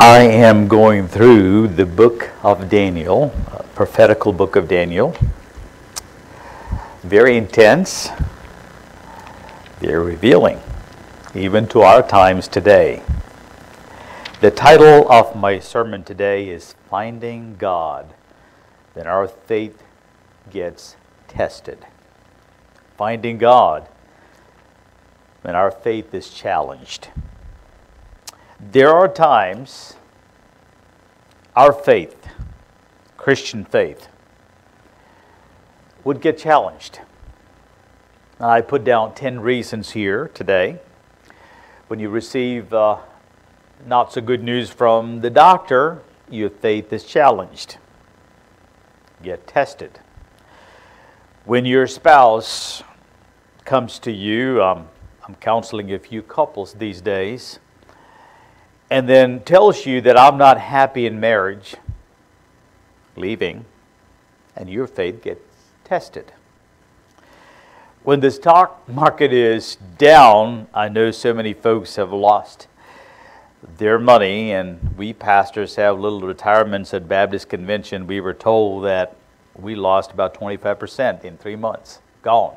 I am going through the book of Daniel, prophetical book of Daniel. Very intense, very revealing, even to our times today. The title of my sermon today is Finding God. Then our faith gets tested. Finding God when our faith is challenged. There are times our faith, Christian faith, would get challenged. I put down 10 reasons here today. When you receive uh, not so good news from the doctor, your faith is challenged. Get tested. When your spouse comes to you, um, I'm counseling a few couples these days and then tells you that I'm not happy in marriage, leaving, and your faith gets tested. When the stock market is down, I know so many folks have lost their money, and we pastors have little retirements at Baptist Convention. We were told that we lost about 25% in three months, gone.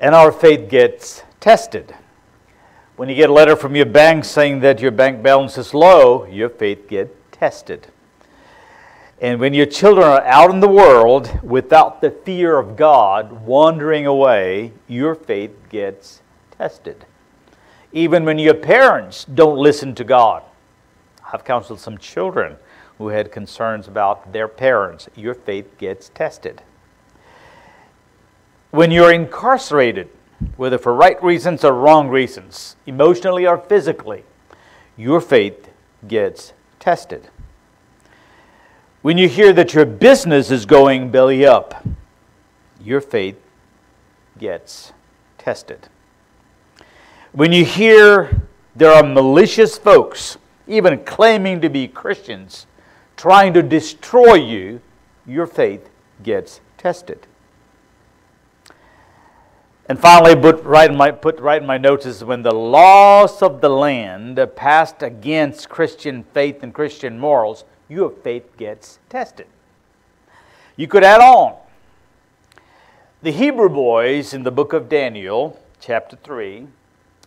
And our faith gets tested. When you get a letter from your bank saying that your bank balance is low, your faith gets tested. And when your children are out in the world without the fear of God, wandering away, your faith gets tested. Even when your parents don't listen to God. I've counseled some children who had concerns about their parents. Your faith gets tested. When you're incarcerated, whether for right reasons or wrong reasons, emotionally or physically, your faith gets tested. When you hear that your business is going belly up, your faith gets tested. When you hear there are malicious folks, even claiming to be Christians, trying to destroy you, your faith gets tested. And finally, put right in my, put right in my notes is when the laws of the land passed against Christian faith and Christian morals, your faith gets tested. You could add on. The Hebrew boys in the book of Daniel, chapter 3,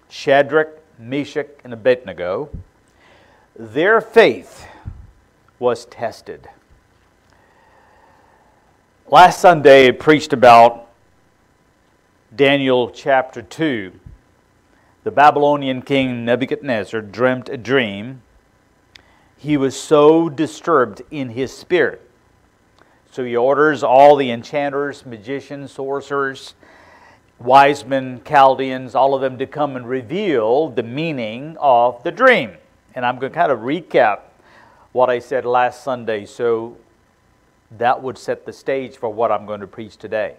Shadrach, Meshach, and Abednego, their faith was tested. Last Sunday, I preached about Daniel chapter 2, the Babylonian king Nebuchadnezzar dreamt a dream. He was so disturbed in his spirit. So he orders all the enchanters, magicians, sorcerers, wise men, Chaldeans, all of them to come and reveal the meaning of the dream. And I'm going to kind of recap what I said last Sunday so that would set the stage for what I'm going to preach today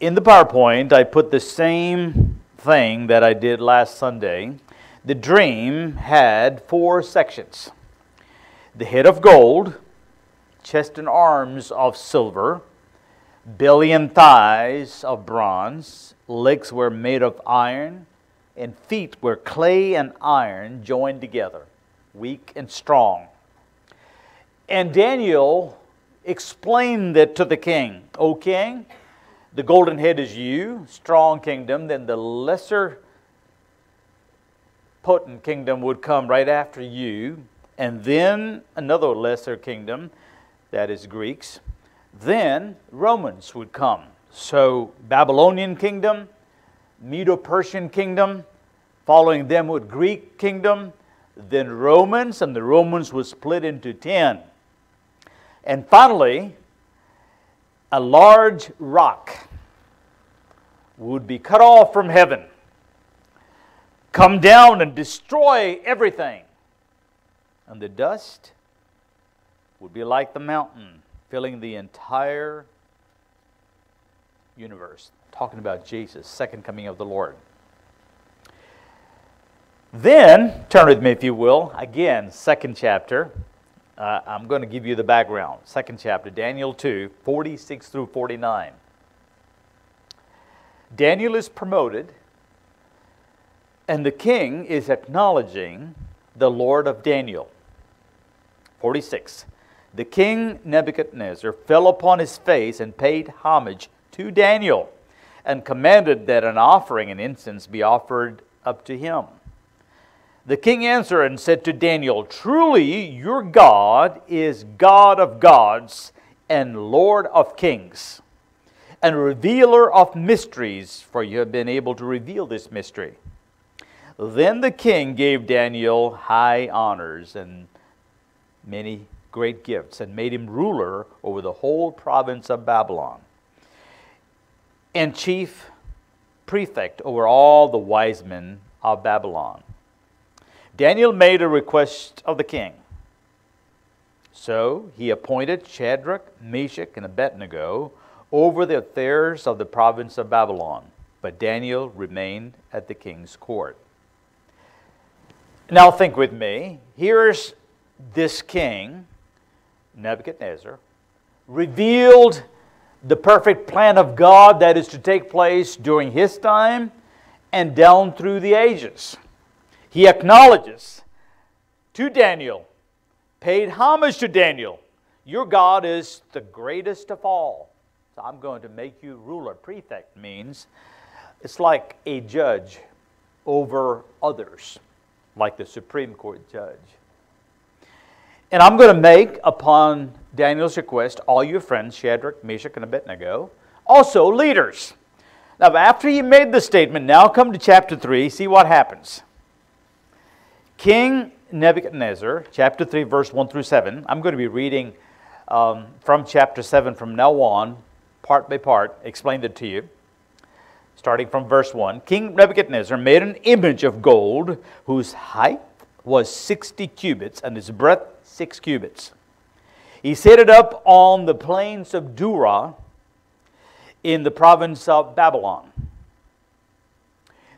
in the PowerPoint, I put the same thing that I did last Sunday. The dream had four sections the head of gold, chest and arms of silver, belly and thighs of bronze, legs were made of iron, and feet were clay and iron joined together, weak and strong. And Daniel explained that to the king. O king, the golden head is you, strong kingdom. Then the lesser potent kingdom would come right after you. And then another lesser kingdom, that is Greeks. Then Romans would come. So Babylonian kingdom, Medo-Persian kingdom, following them would Greek kingdom, then Romans, and the Romans would split into ten. And finally, a large rock would be cut off from heaven, come down and destroy everything. And the dust would be like the mountain, filling the entire universe. Talking about Jesus, second coming of the Lord. Then, turn with me if you will, again, second chapter. Uh, I'm going to give you the background. Second chapter, Daniel 2, 46 through 49. Daniel is promoted, and the king is acknowledging the Lord of Daniel. 46. The king Nebuchadnezzar fell upon his face and paid homage to Daniel and commanded that an offering and incense be offered up to him. The king answered and said to Daniel, Truly your God is God of gods and Lord of kings and revealer of mysteries, for you have been able to reveal this mystery. Then the king gave Daniel high honors and many great gifts and made him ruler over the whole province of Babylon and chief prefect over all the wise men of Babylon. Daniel made a request of the king. So he appointed Shadrach, Meshach, and Abednego over the affairs of the province of Babylon, but Daniel remained at the king's court. Now think with me. Here's this king, Nebuchadnezzar, revealed the perfect plan of God that is to take place during his time and down through the ages. He acknowledges to Daniel, paid homage to Daniel, your God is the greatest of all. So I'm going to make you ruler. Prefect means it's like a judge over others, like the Supreme Court judge. And I'm going to make, upon Daniel's request, all your friends, Shadrach, Meshach, and Abednego, also leaders. Now, after he made the statement, now come to chapter 3, see what happens. King Nebuchadnezzar, chapter 3, verse 1 through 7. I'm going to be reading um, from chapter 7 from now on, part by part, explained it to you. Starting from verse 1 King Nebuchadnezzar made an image of gold whose height was 60 cubits and its breadth 6 cubits. He set it up on the plains of Dura in the province of Babylon.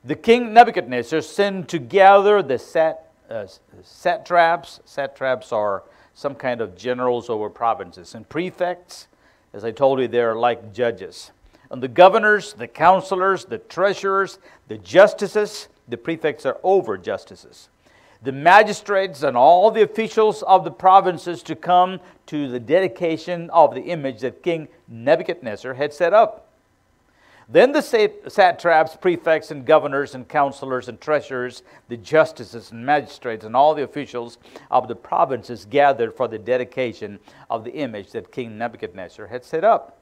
The king Nebuchadnezzar sent to gather the sat, uh, satraps. Satraps are some kind of generals over provinces, and prefects, as I told you, they're like judges. And the governors, the counselors, the treasurers, the justices, the prefects are over justices the magistrates and all the officials of the provinces to come to the dedication of the image that King Nebuchadnezzar had set up. Then the satraps, prefects, and governors, and counselors, and treasurers, the justices, and magistrates, and all the officials of the provinces gathered for the dedication of the image that King Nebuchadnezzar had set up.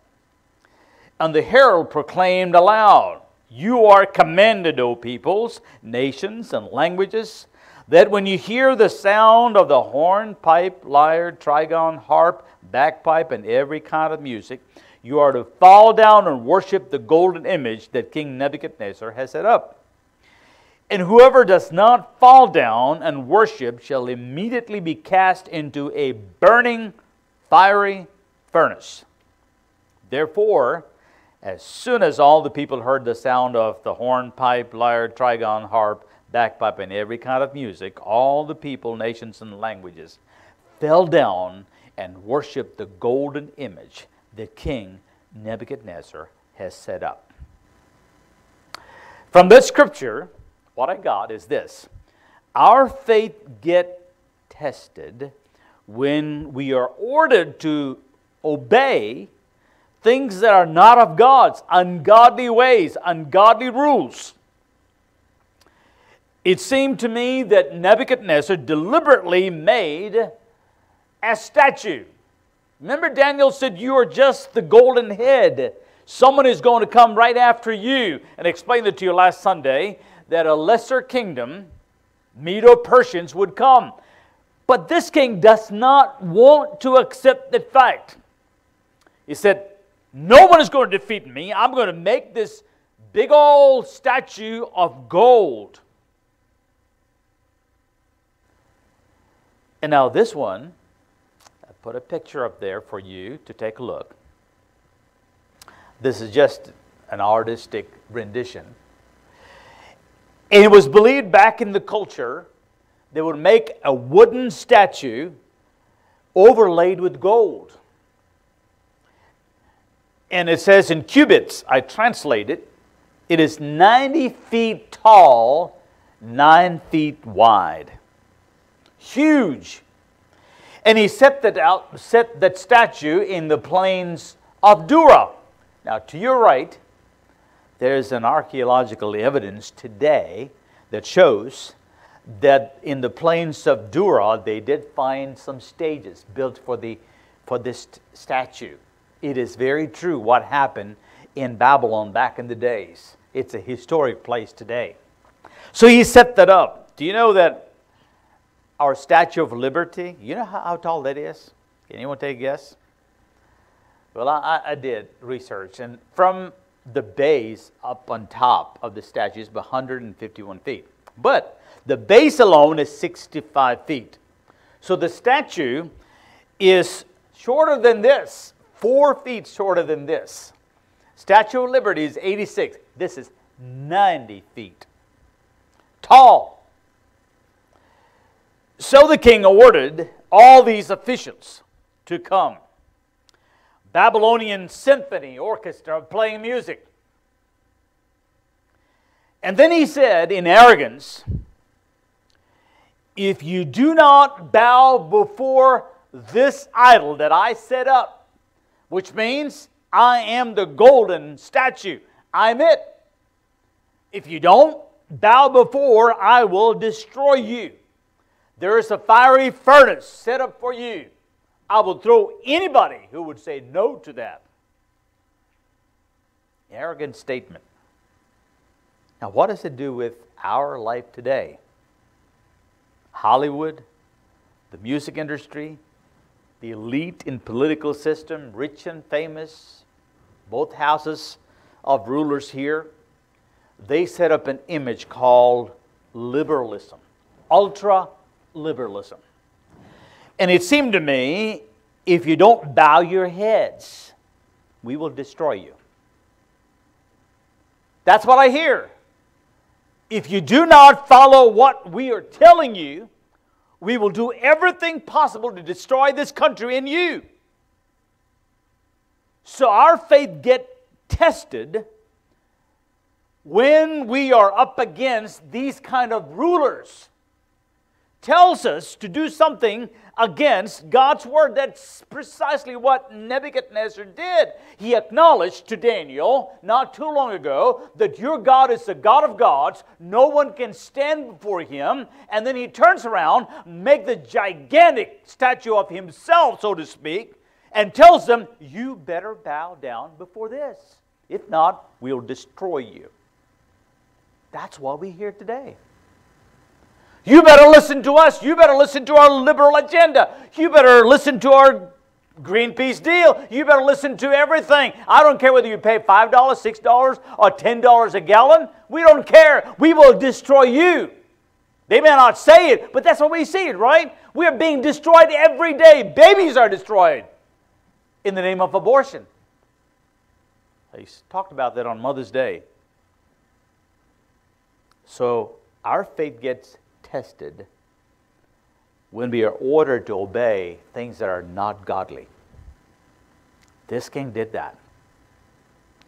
And the herald proclaimed aloud, You are commanded, O peoples, nations, and languages that when you hear the sound of the horn, pipe, lyre, trigon, harp, bagpipe, and every kind of music, you are to fall down and worship the golden image that King Nebuchadnezzar has set up. And whoever does not fall down and worship shall immediately be cast into a burning, fiery furnace. Therefore, as soon as all the people heard the sound of the horn, pipe, lyre, trigon, harp, bagpipe, and every kind of music, all the people, nations, and languages fell down and worshiped the golden image that King Nebuchadnezzar has set up. From this scripture, what I got is this Our faith get tested when we are ordered to obey things that are not of God's, ungodly ways, ungodly rules. It seemed to me that Nebuchadnezzar deliberately made a statue. Remember, Daniel said, You are just the golden head. Someone is going to come right after you. And I explained it to you last Sunday that a lesser kingdom, Medo Persians, would come. But this king does not want to accept that fact. He said, No one is going to defeat me. I'm going to make this big old statue of gold. And now this one, put a picture up there for you to take a look. This is just an artistic rendition. And it was believed back in the culture they would make a wooden statue overlaid with gold. And it says in cubits, I translate it, it is 90 feet tall, 9 feet wide. huge. And he set that, out, set that statue in the plains of Dura. Now, to your right, there's an archaeological evidence today that shows that in the plains of Dura, they did find some stages built for, the, for this statue. It is very true what happened in Babylon back in the days. It's a historic place today. So he set that up. Do you know that our Statue of Liberty, you know how, how tall that is? Can anyone take a guess? Well, I, I did research, and from the base up on top of the statue is 151 feet. But the base alone is 65 feet. So the statue is shorter than this, four feet shorter than this. Statue of Liberty is 86. This is 90 feet tall. So the king ordered all these officials to come. Babylonian symphony orchestra playing music. And then he said in arrogance, If you do not bow before this idol that I set up, which means I am the golden statue, I'm it. If you don't bow before, I will destroy you. There is a fiery furnace set up for you. I will throw anybody who would say no to that. Arrogant statement. Now, what does it do with our life today? Hollywood, the music industry, the elite in political system, rich and famous, both houses of rulers here, they set up an image called liberalism, ultra liberalism. And it seemed to me if you don't bow your heads, we will destroy you. That's what I hear. If you do not follow what we are telling you, we will do everything possible to destroy this country and you. So our faith get tested when we are up against these kind of rulers tells us to do something against God's word. That's precisely what Nebuchadnezzar did. He acknowledged to Daniel not too long ago that your God is the God of gods. No one can stand before him. And then he turns around, make the gigantic statue of himself, so to speak, and tells them, You better bow down before this. If not, we'll destroy you. That's why we hear today. You better listen to us. You better listen to our liberal agenda. You better listen to our Greenpeace deal. You better listen to everything. I don't care whether you pay $5, $6, or $10 a gallon. We don't care. We will destroy you. They may not say it, but that's what we see right? We are being destroyed every day. Babies are destroyed in the name of abortion. They talked about that on Mother's Day. So our faith gets tested when we are ordered to obey things that are not godly. This king did that.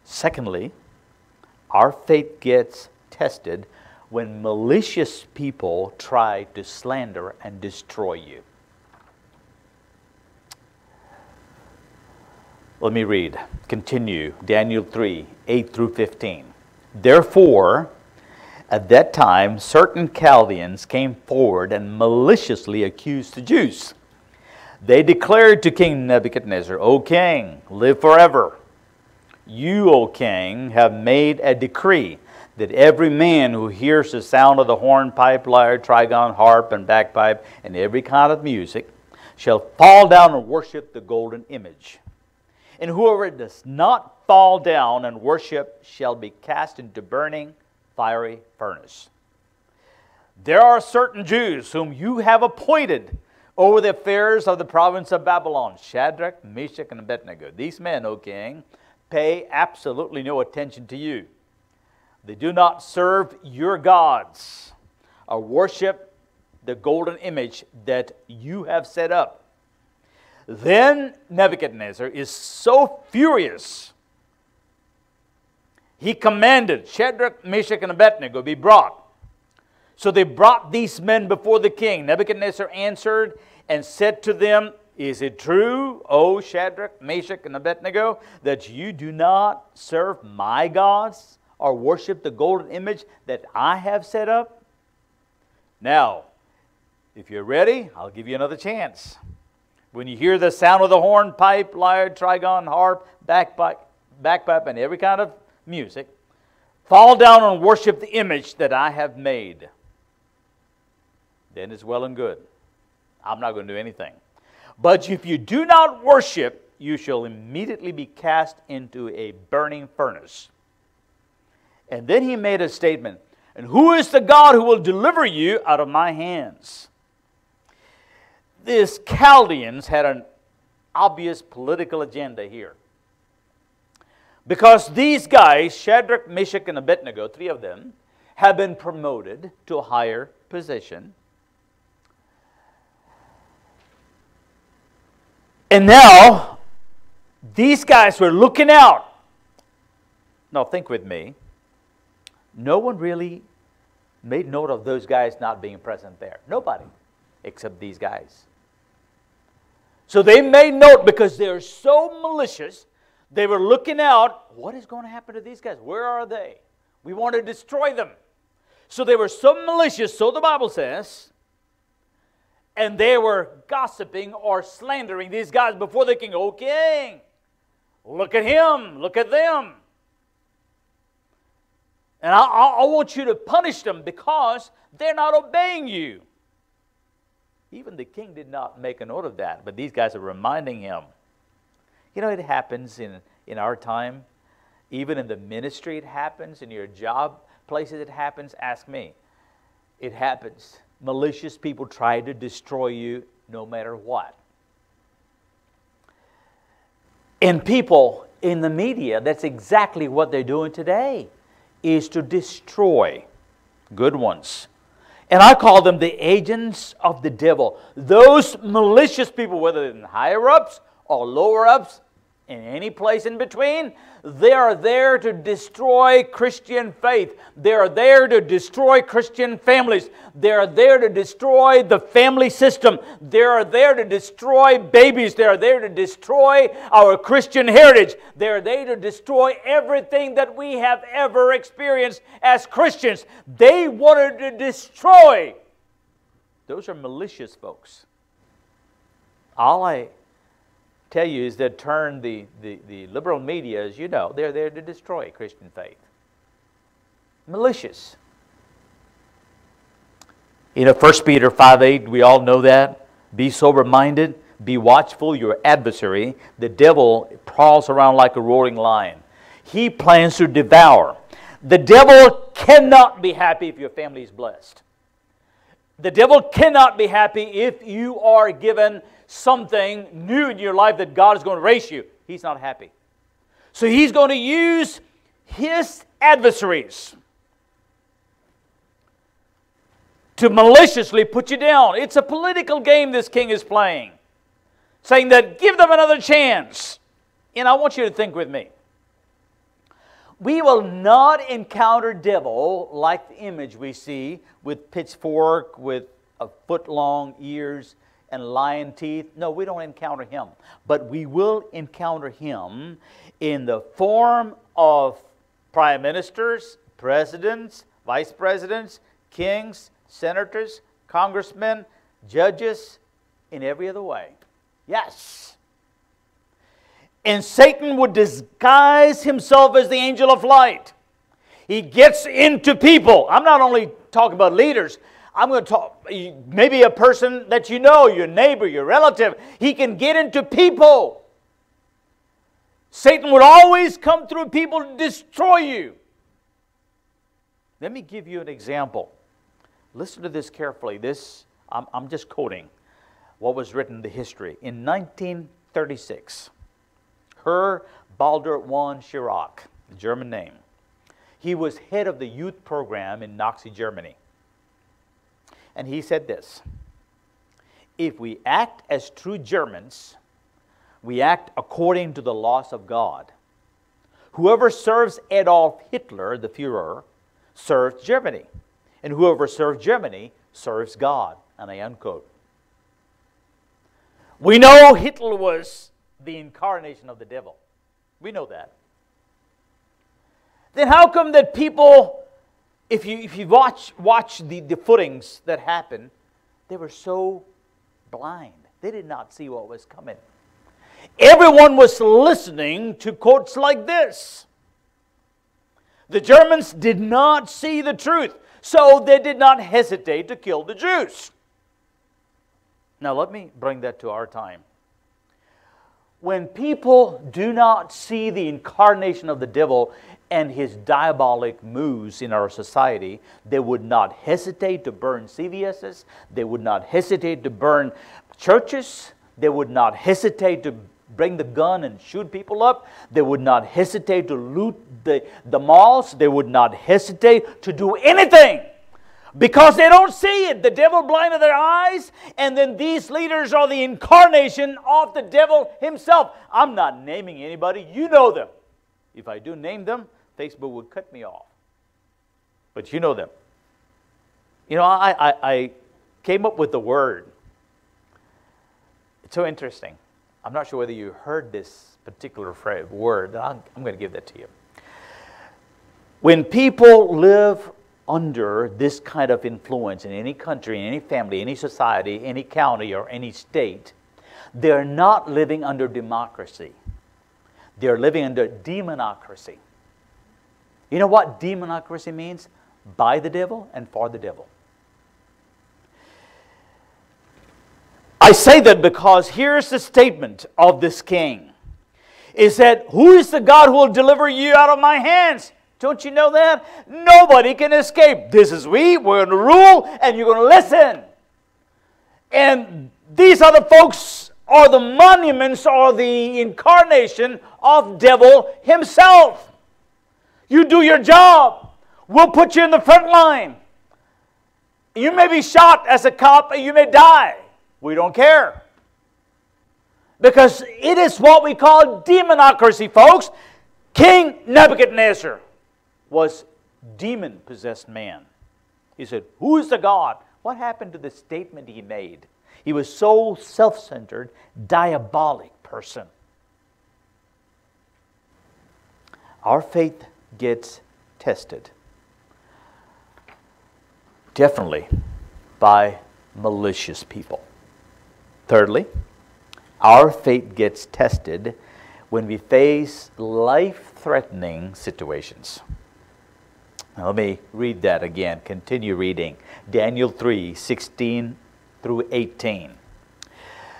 Secondly, our faith gets tested when malicious people try to slander and destroy you. Let me read. Continue. Daniel 3 8 through 15. Therefore, at that time, certain Chaldeans came forward and maliciously accused the Jews. They declared to King Nebuchadnezzar, O king, live forever. You, O king, have made a decree that every man who hears the sound of the horn, pipe, lyre, trigon, harp, and bagpipe, and every kind of music, shall fall down and worship the golden image. And whoever does not fall down and worship shall be cast into burning fiery furnace. There are certain Jews whom you have appointed over the affairs of the province of Babylon Shadrach, Meshach, and Abednego. These men, O king, pay absolutely no attention to you. They do not serve your gods or worship the golden image that you have set up. Then Nebuchadnezzar is so furious he commanded Shadrach, Meshach, and Abednego be brought. So they brought these men before the king. Nebuchadnezzar answered and said to them, Is it true, O Shadrach, Meshach, and Abednego, that you do not serve my gods or worship the golden image that I have set up? Now, if you're ready, I'll give you another chance. When you hear the sound of the horn, pipe, lyre, trigon, harp, backpipe, backpipe and every kind of music, fall down and worship the image that I have made. Then it's well and good. I'm not going to do anything. But if you do not worship, you shall immediately be cast into a burning furnace. And then he made a statement And who is the God who will deliver you out of my hands? This Chaldeans had an obvious political agenda here. Because these guys, Shadrach, Meshach, and Abednego, three of them, have been promoted to a higher position. And now, these guys were looking out. Now, think with me. No one really made note of those guys not being present there. Nobody, except these guys. So they made note because they're so malicious they were looking out what is going to happen to these guys? Where are they? We want to destroy them. So they were so malicious, so the Bible says, and they were gossiping or slandering these guys before the king. Oh, king, look at him, look at them. And I, I, want you to punish them because they're not obeying you. Even the king did not make a note of that, but these guys are reminding him. You know, it happens in, in our time. Even in the ministry, it happens. In your job places, it happens. Ask me. It happens. Malicious people try to destroy you no matter what. And people in the media, that's exactly what they're doing today, is to destroy good ones. And I call them the agents of the devil. Those malicious people, whether they're in higher ups or lower ups, in any place in between. They are there to destroy Christian faith. They are there to destroy Christian families. They are there to destroy the family system. They are there to destroy babies. They are there to destroy our Christian heritage. They are there to destroy everything that we have ever experienced as Christians. They wanted to destroy. Those are malicious folks. All I tell you is that turn the, the, the liberal media, as you know, they're there to destroy Christian faith. Malicious. You know, 1 Peter 5 8, we all know that. Be sober minded, be watchful. Your adversary, the devil, prowls around like a roaring lion. He plans to devour. The devil cannot be happy if your family is blessed. The devil cannot be happy if you are given something new in your life that God is going to raise you, he's not happy. So he's going to use his adversaries to maliciously put you down. It's a political game this king is playing, saying that give them another chance. And I want you to think with me. We will not encounter devil like the image we see with pitchfork, with a foot long ears, and lion teeth. No, we don't encounter him. But we will encounter him in the form of prime ministers, presidents, vice presidents, kings, senators, congressmen, judges, in every other way. Yes. And Satan would disguise himself as the angel of light. He gets into people. I'm not only talking about leaders, I'm going to talk, maybe a person that you know, your neighbor, your relative, he can get into people. Satan would always come through people to destroy you. Let me give you an example. Listen to this carefully. This, I'm, I'm just quoting what was written in the history. In 1936, Herr Baldur von Schirach, German name, he was head of the youth program in Nazi Germany. And he said this If we act as true Germans, we act according to the laws of God. Whoever serves Adolf Hitler, the Fuhrer, serves Germany. And whoever serves Germany serves God. And I unquote. We know Hitler was the incarnation of the devil. We know that. Then how come that people, if you, if you watch, watch the, the footings that happened, they were so blind. They did not see what was coming. Everyone was listening to quotes like this. The Germans did not see the truth, so they did not hesitate to kill the Jews. Now, let me bring that to our time. When people do not see the incarnation of the devil and his diabolic moves in our society, they would not hesitate to burn CVSs, they would not hesitate to burn churches, they would not hesitate to bring the gun and shoot people up. They would not hesitate to loot the, the malls. They would not hesitate to do anything because they don't see it. The devil blinded their eyes, and then these leaders are the incarnation of the devil himself. I'm not naming anybody, you know them. If I do name them, Facebook would cut me off. But you know them. You know, I, I, I came up with the word. It's so interesting. I'm not sure whether you heard this particular phrase, word. I'm, I'm going to give that to you. When people live under this kind of influence in any country, in any family, any society, any county, or any state, they're not living under democracy. They're living under demonocracy. You know what demonocracy means? By the devil and for the devil. I say that because here's the statement of this king. Is that who is the God who will deliver you out of my hands? Don't you know that? Nobody can escape. This is we. We're going to rule, and you're going to listen. And these are the folks, are the monuments, or the incarnation of devil himself. You do your job. We'll put you in the front line. You may be shot as a cop, and you may die. We don't care. Because it is what we call demonocracy, folks. King Nebuchadnezzar was demon possessed man. He said, Who is the God? What happened to the statement he made? He was so self centered, diabolic person. Our faith gets tested. Definitely by malicious people. Thirdly, our faith gets tested when we face life threatening situations. Now, let me read that again. Continue reading. Daniel 3 16 through 18.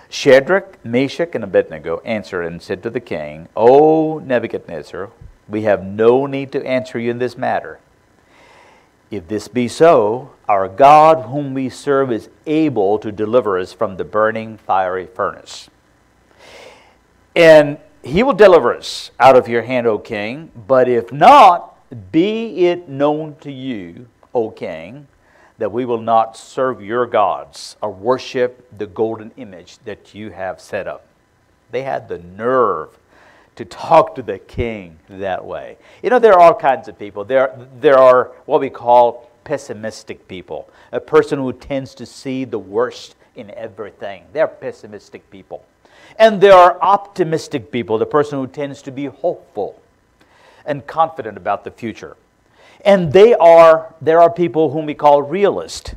Shadrach, Meshach, and Abednego answered and said to the king, O Nebuchadnezzar, we have no need to answer you in this matter. If this be so, our God, whom we serve, is able to deliver us from the burning fiery furnace. And he will deliver us out of your hand, O king. But if not, be it known to you, O king, that we will not serve your gods or worship the golden image that you have set up. They had the nerve to talk to the king that way. You know, there are all kinds of people. There, there are what we call pessimistic people, a person who tends to see the worst in everything. They're pessimistic people. And there are optimistic people, the person who tends to be hopeful and confident about the future. And they are, there are people whom we call realist.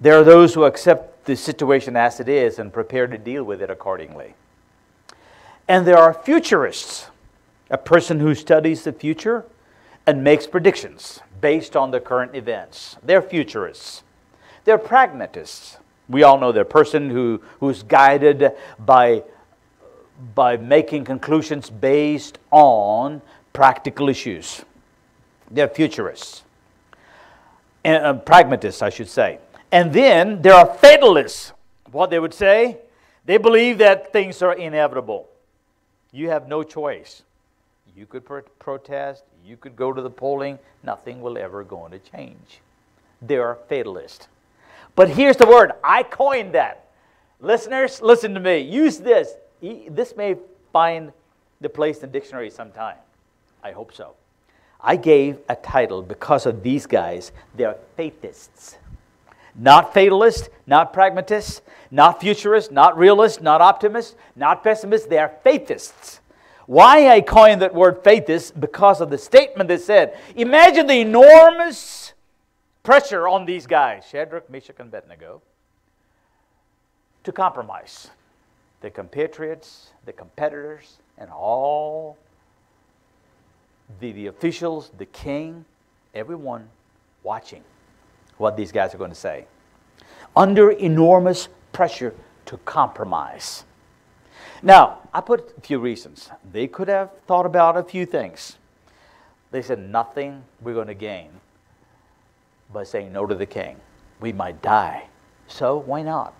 There are those who accept the situation as it is and prepare to deal with it accordingly. And there are futurists, a person who studies the future and makes predictions based on the current events. They're futurists. They're pragmatists. We all know they're a person who, who's guided by, by making conclusions based on practical issues. They're futurists. And, uh, pragmatists, I should say. And then there are fatalists. What they would say, they believe that things are inevitable. You have no choice. You could pro- protest, you could go to the polling, nothing will ever going to change. They're fatalist. But here's the word I coined that. Listeners, listen to me. Use this. This may find the place in the dictionary sometime. I hope so. I gave a title because of these guys. They're faithists. Not fatalists, not pragmatists, not futurists, not realists, not optimists, not pessimists. They are faithists. Why I coined that word faithist? Because of the statement that said, imagine the enormous pressure on these guys, Shadrach, Meshach, and Abednego, to compromise. The compatriots, the competitors, and all the, the officials, the king, everyone watching what these guys are going to say. Under enormous pressure to compromise. Now, I put a few reasons. They could have thought about a few things. They said, nothing we're going to gain by saying no to the king. We might die. So, why not?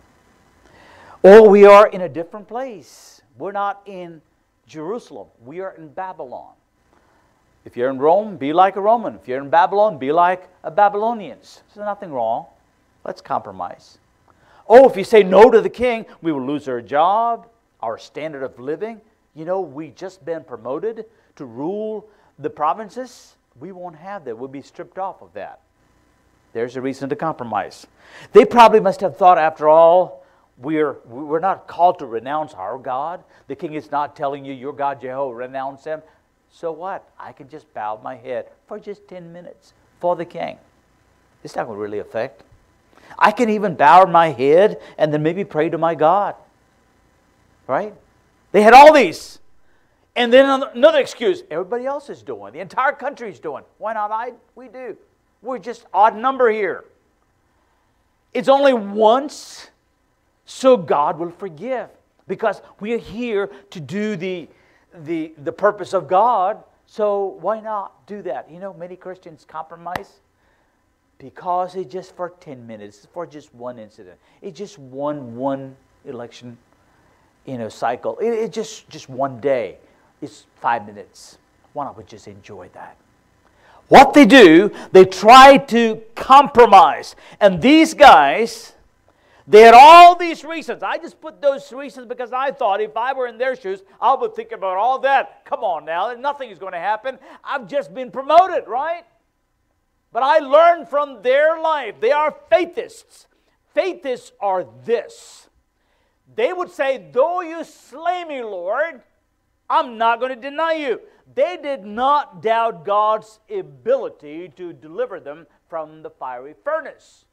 Or we are in a different place. We're not in Jerusalem, we are in Babylon. If you're in Rome, be like a Roman. If you're in Babylon, be like a Babylonians. There's nothing wrong. Let's compromise. Oh, if you say no to the king, we will lose our job, our standard of living. You know, we just been promoted to rule the provinces. We won't have that. We'll be stripped off of that. There's a reason to compromise. They probably must have thought, after all, we're, we're not called to renounce our God. The king is not telling you, your God Jehovah, renounce him. So what? I can just bow my head for just 10 minutes for the king. It's not going to really affect. I can even bow my head and then maybe pray to my God. Right? They had all these. And then another excuse everybody else is doing, the entire country is doing. Why not I? We do. We're just odd number here. It's only once, so God will forgive. Because we are here to do the the, the purpose of God, so why not do that? You know, many Christians compromise because it's just for 10 minutes, for just one incident. It's just one one election, you know, cycle. It, it's just just one day. It's five minutes. Why not we just enjoy that? What they do, they try to compromise. And these guys, they had all these reasons. I just put those reasons because I thought if I were in their shoes, I would think about all that. Come on now, nothing is going to happen. I've just been promoted, right? But I learned from their life. They are faithists. Faithists are this. They would say, Though you slay me, Lord, I'm not going to deny you. They did not doubt God's ability to deliver them from the fiery furnace.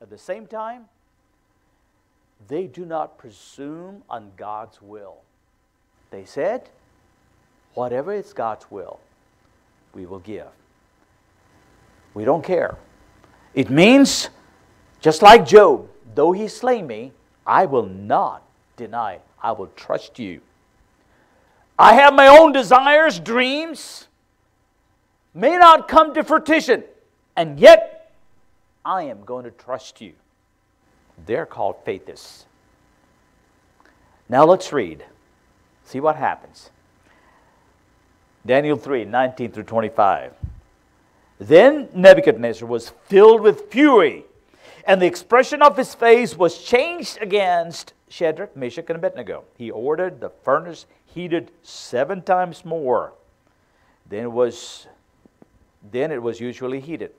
At the same time, they do not presume on God's will. They said, whatever is God's will, we will give. We don't care. It means, just like Job, though he slay me, I will not deny. I will trust you. I have my own desires, dreams, may not come to fruition, and yet I am going to trust you. They're called faithists. Now let's read. See what happens. Daniel 3 19 through 25. Then Nebuchadnezzar was filled with fury, and the expression of his face was changed against Shadrach, Meshach, and Abednego. He ordered the furnace heated seven times more than it was, than it was usually heated.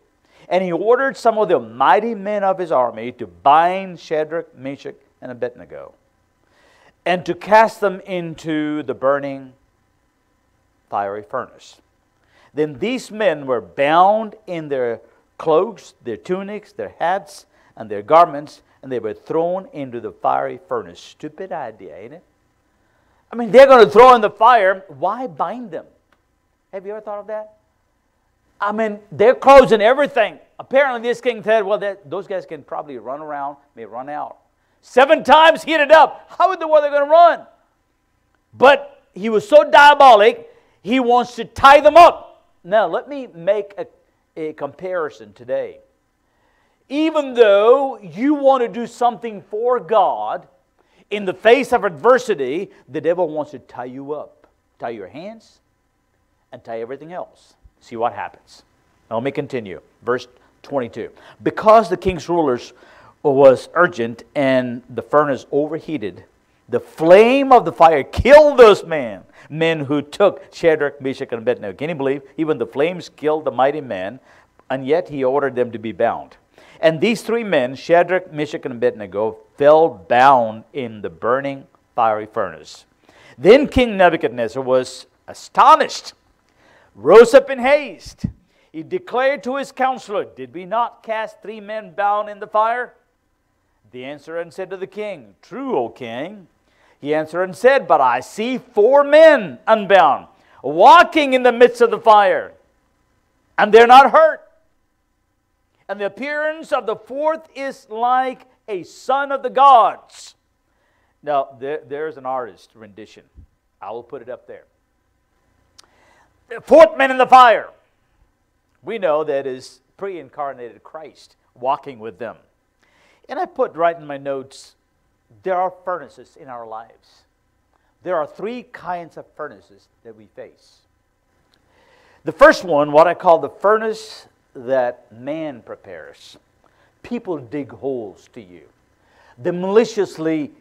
And he ordered some of the mighty men of his army to bind Shadrach, Meshach, and Abednego, and to cast them into the burning fiery furnace. Then these men were bound in their cloaks, their tunics, their hats, and their garments, and they were thrown into the fiery furnace. Stupid idea, ain't it? I mean, they're going to throw in the fire. Why bind them? Have you ever thought of that? I mean, their clothes and everything. Apparently, this king said, well, that, those guys can probably run around, may run out. Seven times heated up. How in the world are they going to run? But he was so diabolic, he wants to tie them up. Now, let me make a, a comparison today. Even though you want to do something for God, in the face of adversity, the devil wants to tie you up, tie your hands, and tie everything else. See what happens. Now, let me continue. Verse 22. Because the king's rulers was urgent and the furnace overheated, The flame of the fire killed those men, men who took Shadrach, Meshach, and Abednego. Can you believe? Even the flames killed the mighty men, and yet he ordered them to be bound. And these three men, Shadrach, Meshach, and Abednego, fell bound in the burning fiery furnace. Then King Nebuchadnezzar was astonished, rose up in haste. He declared to his counselor, Did we not cast three men bound in the fire? The answer and said to the king, True, O king. He answered and said, But I see four men unbound, walking in the midst of the fire, and they're not hurt. And the appearance of the fourth is like a son of the gods. Now, there, there's an artist rendition. I will put it up there. Fourth man in the fire. We know that is pre incarnated Christ walking with them. And I put right in my notes there are furnaces in our lives. There are three kinds of furnaces that we face. The first one, what I call the furnace that man prepares. People dig holes to you. They maliciously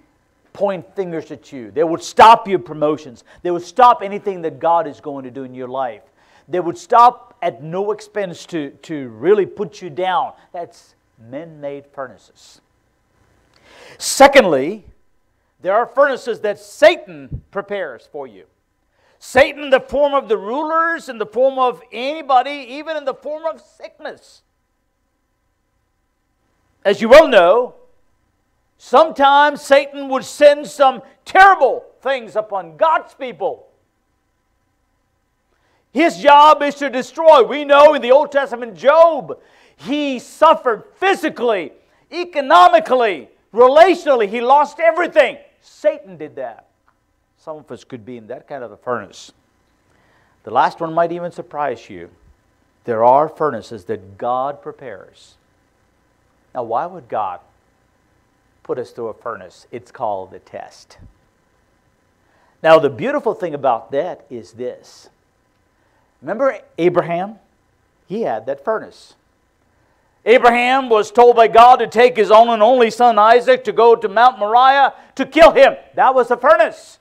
point fingers at you. They would stop your promotions. They would stop anything that God is going to do in your life. They would stop at no expense to, to really put you down. That's men made furnaces. Secondly, there are furnaces that Satan prepares for you. Satan in the form of the rulers, in the form of anybody, even in the form of sickness. As you well know, sometimes Satan would send some terrible things upon God's people. His job is to destroy. We know in the Old Testament, Job, he suffered physically, economically, relationally. He lost everything. Satan did that. Some of us could be in that kind of a furnace. The last one might even surprise you. There are furnaces that God prepares. Now, why would God put us through a furnace? It's called the test. Now, the beautiful thing about that is this. Remember Abraham? He had that furnace. Abraham was told by God to take his own and only son Isaac to go to Mount Moriah to kill him. That was the furnace.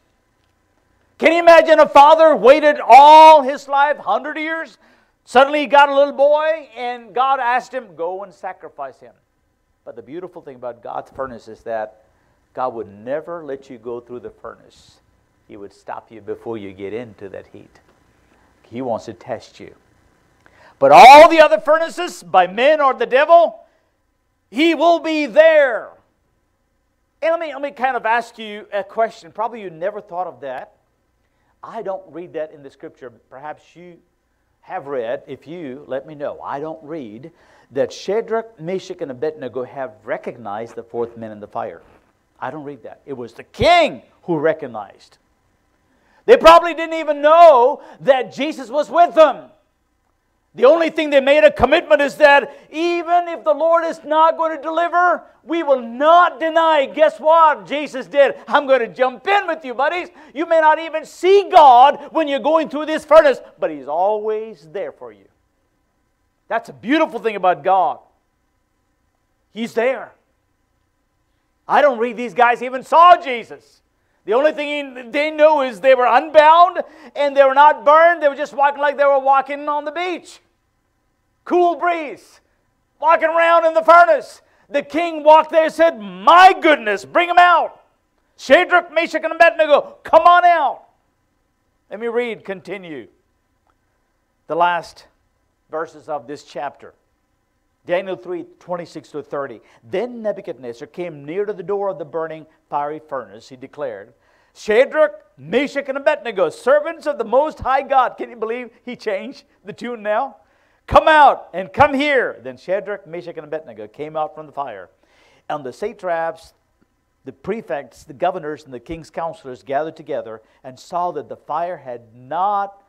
Can you imagine a father waited all his life, 100 years? Suddenly he got a little boy, and God asked him, Go and sacrifice him. But the beautiful thing about God's furnace is that God would never let you go through the furnace. He would stop you before you get into that heat. He wants to test you. But all the other furnaces, by men or the devil, he will be there. And let me, let me kind of ask you a question. Probably you never thought of that. I don't read that in the scripture. Perhaps you have read. If you, let me know. I don't read that Shadrach, Meshach, and Abednego have recognized the fourth man in the fire. I don't read that. It was the king who recognized. They probably didn't even know that Jesus was with them. The only thing they made a commitment is that even if the Lord is not going to deliver, we will not deny. Guess what? Jesus did. I'm going to jump in with you, buddies. You may not even see God when you're going through this furnace, but He's always there for you. That's a beautiful thing about God. He's there. I don't read these guys even saw Jesus. The only thing they knew is they were unbound and they were not burned. They were just walking like they were walking on the beach cool breeze, walking around in the furnace. The king walked there and said, My goodness, bring him out. Shadrach, Meshach, and Abednego, come on out. Let me read, continue. The last verses of this chapter. Daniel 3 26 to 30. Then Nebuchadnezzar came near to the door of the burning fiery furnace. He declared, Shadrach, Meshach, and Abednego, servants of the Most High God. Can you believe he changed the tune now? Come out and come here. Then Shadrach, Meshach, and Abednego came out from the fire. And the satraps, the prefects, the governors, and the king's counselors gathered together and saw that the fire had not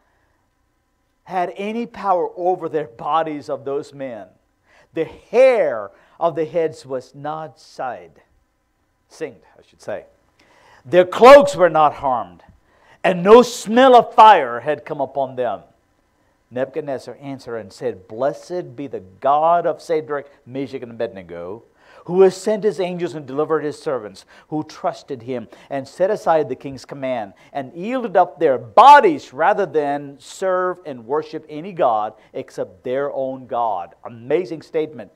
had any power over their bodies of those men. The hair of the heads was not side, singed, I should say. Their cloaks were not harmed, and no smell of fire had come upon them. Nebuchadnezzar answered and said, Blessed be the God of Shadrach, Meshach, and Abednego, who has sent his angels and delivered his servants, who trusted him and set aside the king's command and yielded up their bodies rather than serve and worship any God except their own God. Amazing statement.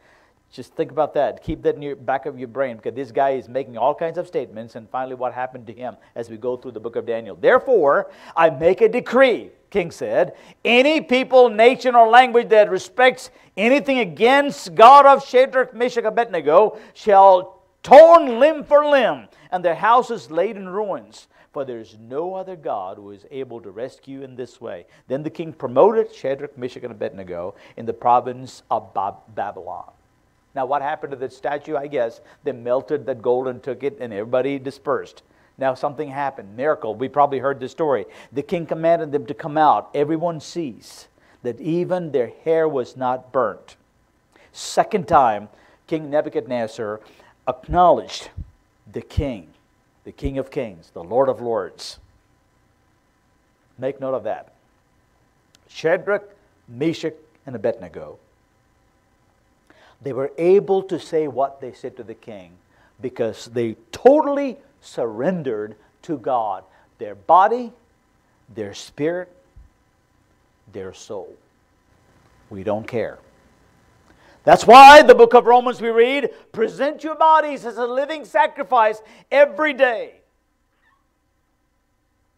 Just think about that. Keep that in your back of your brain because this guy is making all kinds of statements. And finally, what happened to him as we go through the book of Daniel. Therefore, I make a decree, King said any people, nation, or language that respects anything against God of Shadrach, Meshach, Abednego shall torn limb for limb, and their houses laid in ruins. For there is no other God who is able to rescue in this way. Then the king promoted Shadrach, Meshach, and Abednego in the province of Babylon. Now, what happened to the statue? I guess they melted that gold and took it, and everybody dispersed. Now, something happened. Miracle. We probably heard the story. The king commanded them to come out. Everyone sees that even their hair was not burnt. Second time, King Nebuchadnezzar acknowledged the king, the king of kings, the lord of lords. Make note of that. Shadrach, Meshach, and Abednego they were able to say what they said to the king because they totally surrendered to God their body, their spirit, their soul. We don't care. That's why the book of Romans we read present your bodies as a living sacrifice every day.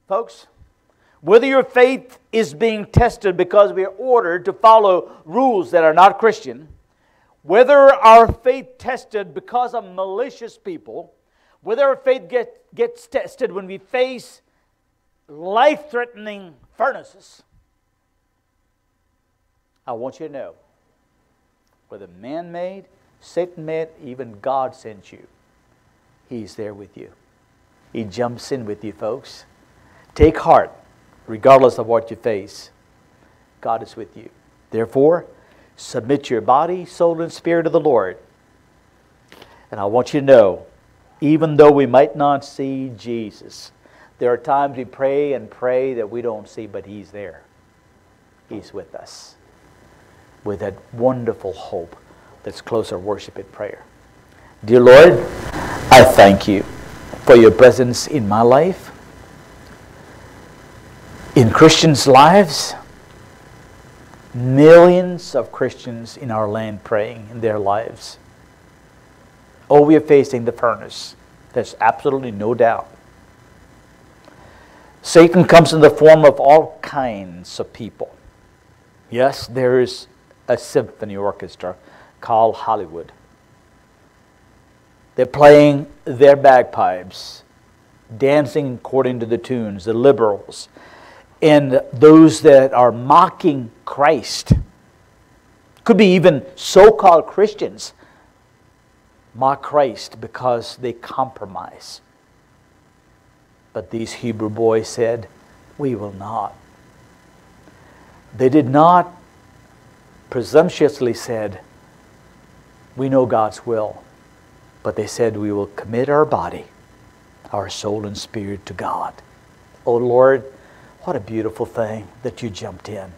Folks, whether your faith is being tested because we are ordered to follow rules that are not Christian, whether our faith tested because of malicious people, whether our faith get, gets tested when we face life threatening furnaces, I want you to know whether man made, Satan made, even God sent you, He's there with you. He jumps in with you, folks. Take heart, regardless of what you face. God is with you. Therefore, Submit your body, soul, and spirit to the Lord. And I want you to know, even though we might not see Jesus, there are times we pray and pray that we don't see, but He's there. He's with us with that wonderful hope that's closer worship and prayer. Dear Lord, I thank you for your presence in my life, in Christians' lives millions of Christians in our land praying in their lives. Oh, we are facing the furnace. There's absolutely no doubt. Satan comes in the form of all kinds of people. Yes, there is a symphony orchestra called Hollywood. They're playing their bagpipes, dancing according to the tunes, the liberals, and those that are mocking Christ. Could be even so called Christians mock Christ because they compromise. But these Hebrew boys said, We will not. They did not presumptuously said, We know God's will. But they said, We will commit our body, our soul, and spirit to God. Oh Lord, what a beautiful thing that you jumped in.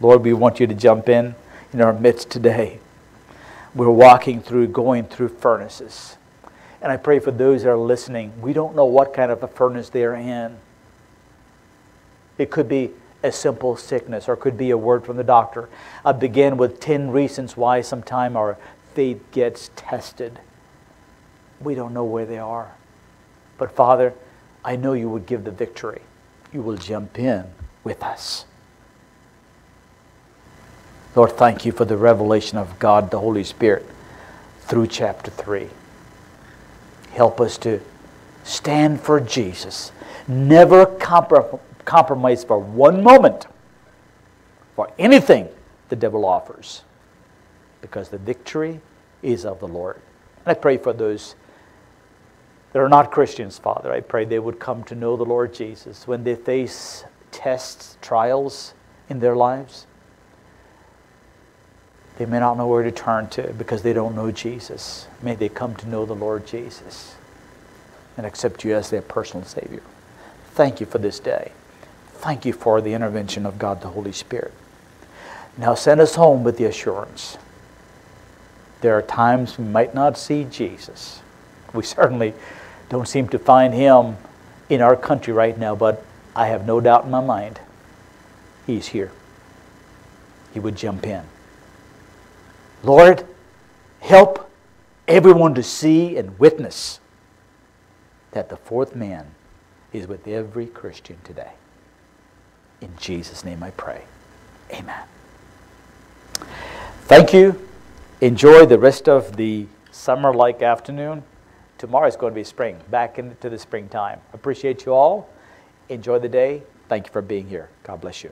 Lord, we want you to jump in in our midst today. We're walking through, going through furnaces. And I pray for those that are listening. We don't know what kind of a furnace they're in. It could be a simple sickness or it could be a word from the doctor. I begin with 10 reasons why sometime our faith gets tested. We don't know where they are. But Father, I know you would give the victory you will jump in with us. Lord, thank you for the revelation of God, the Holy Spirit, through chapter 3. Help us to stand for Jesus. Never comprom- compromise for one moment for anything the devil offers, because the victory is of the Lord. And I pray for those that are not Christians, Father. I pray they would come to know the Lord Jesus when they face tests, trials in their lives. They may not know where to turn to because they don't know Jesus. May they come to know the Lord Jesus and accept you as their personal Savior. Thank you for this day. Thank you for the intervention of God the Holy Spirit. Now send us home with the assurance There are times we might not see Jesus. We certainly don't seem to find him in our country right now, but I have no doubt in my mind he's here. He would jump in. Lord, help everyone to see and witness that the fourth man is with every Christian today. In Jesus' name I pray. Amen. Thank you. Enjoy the rest of the summer like afternoon. Tomorrow is going to be spring, back into the springtime. Appreciate you all. Enjoy the day. Thank you for being here. God bless you.